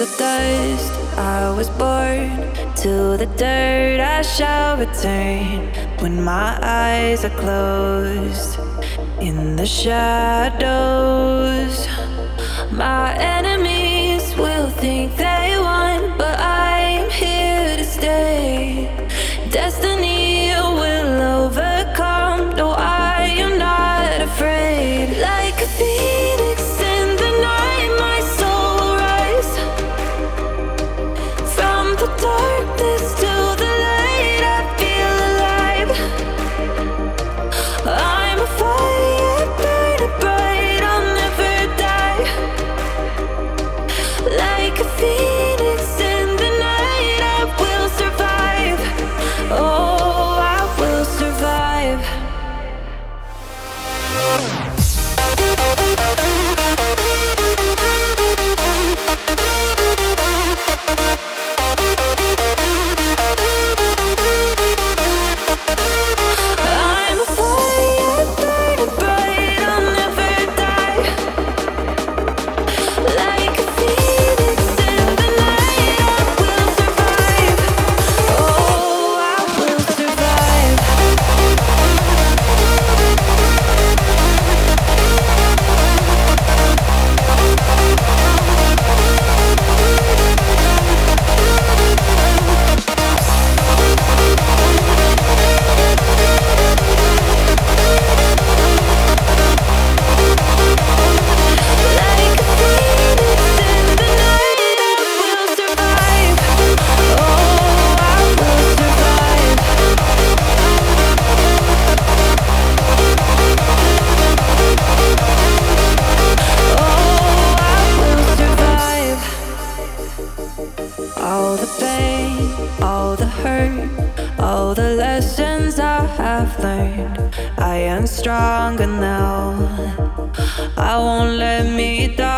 the dust I was born, to the dirt I shall return. When my eyes are closed, in the shadows, my enemies will think the lessons I have learned. I am stronger now. I won't let me down.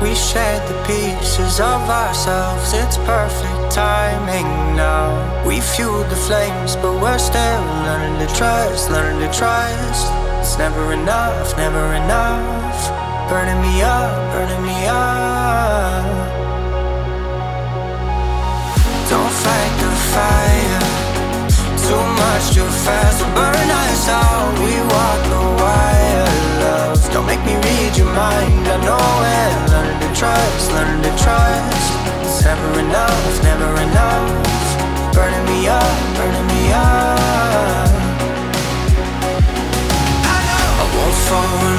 We shared the pieces of ourselves, it's perfect timing now. We fueled the flames, but we're still learning to trust, learning to trust. It's never enough, never enough. Burning me up, burning me up. Don't fight the fire. Too much too fast will burn us out. We walk the wire, Don't make me read your mind. I know it. Learn to trust, learn to trust. It's never enough, never enough. Burning me up, burning me up. I won't fall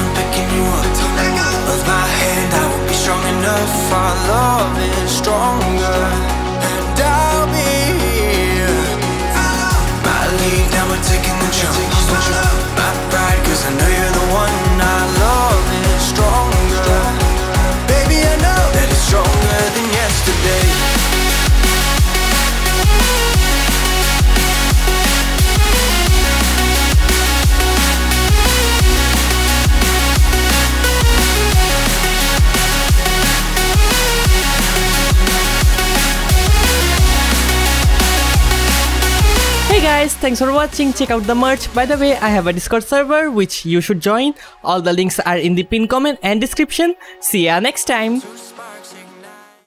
guys, thanks for watching. Check out the merch. By the way, I have a Discord server which you should join. All the links are in the pin comment and description. See ya next time.